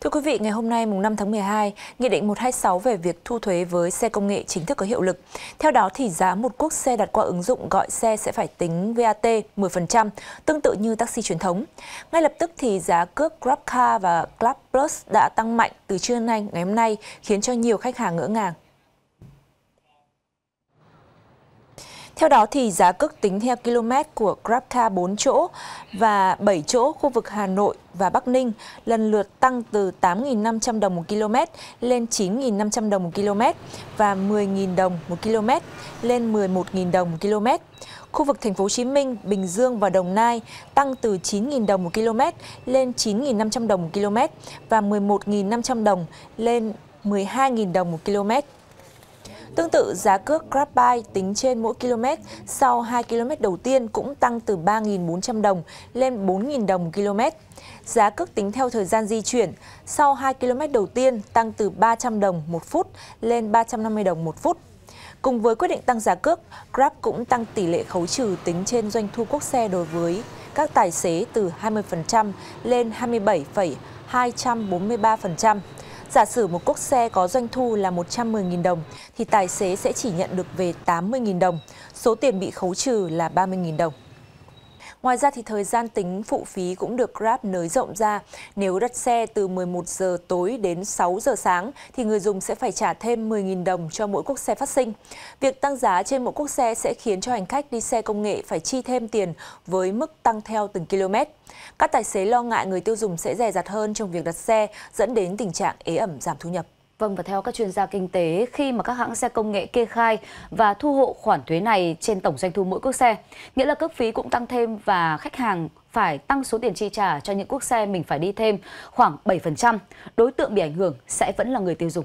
Thưa quý vị, ngày hôm nay mùng 5 tháng 12, Nghị định 126 về việc thu thuế với xe công nghệ chính thức có hiệu lực. Theo đó thì giá một quốc xe đặt qua ứng dụng gọi xe sẽ phải tính VAT 10%, tương tự như taxi truyền thống. Ngay lập tức thì giá cước GrabCar và Grab Plus đã tăng mạnh từ trưa nay ngày hôm nay, khiến cho nhiều khách hàng ngỡ ngàng. Theo đó thì giá cước tính theo km của GrabCar 4 chỗ và 7 chỗ khu vực Hà Nội và Bắc Ninh lần lượt tăng từ 8.500 đồng một km lên 9.500 đồng một km và 10.000 đồng một km lên 11.000 đồng một km. Khu vực thành phố Hồ Chí Minh, Bình Dương và Đồng Nai tăng từ 9.000 đồng một km lên 9.500 đồng một km và 11.500 đồng lên 12.000 đồng một km. Tương tự, giá cước GrabBike tính trên mỗi km sau 2 km đầu tiên cũng tăng từ 3.400 đồng lên 4.000 đồng km. Giá cước tính theo thời gian di chuyển sau 2 km đầu tiên tăng từ 300 đồng một phút lên 350 đồng một phút. Cùng với quyết định tăng giá cước, Grab cũng tăng tỷ lệ khấu trừ tính trên doanh thu quốc xe đối với các tài xế từ 20% lên 27,243%. Giả sử một cốc xe có doanh thu là 110.000 đồng thì tài xế sẽ chỉ nhận được về 80.000 đồng, số tiền bị khấu trừ là 30.000 đồng. Ngoài ra thì thời gian tính phụ phí cũng được Grab nới rộng ra. Nếu đặt xe từ 11 giờ tối đến 6 giờ sáng thì người dùng sẽ phải trả thêm 10.000 đồng cho mỗi quốc xe phát sinh. Việc tăng giá trên mỗi quốc xe sẽ khiến cho hành khách đi xe công nghệ phải chi thêm tiền với mức tăng theo từng km. Các tài xế lo ngại người tiêu dùng sẽ rẻ rặt hơn trong việc đặt xe, dẫn đến tình trạng ế ẩm giảm thu nhập. Vâng và theo các chuyên gia kinh tế, khi mà các hãng xe công nghệ kê khai và thu hộ khoản thuế này trên tổng doanh thu mỗi quốc xe, nghĩa là cước phí cũng tăng thêm và khách hàng phải tăng số tiền chi trả cho những quốc xe mình phải đi thêm khoảng 7%, đối tượng bị ảnh hưởng sẽ vẫn là người tiêu dùng.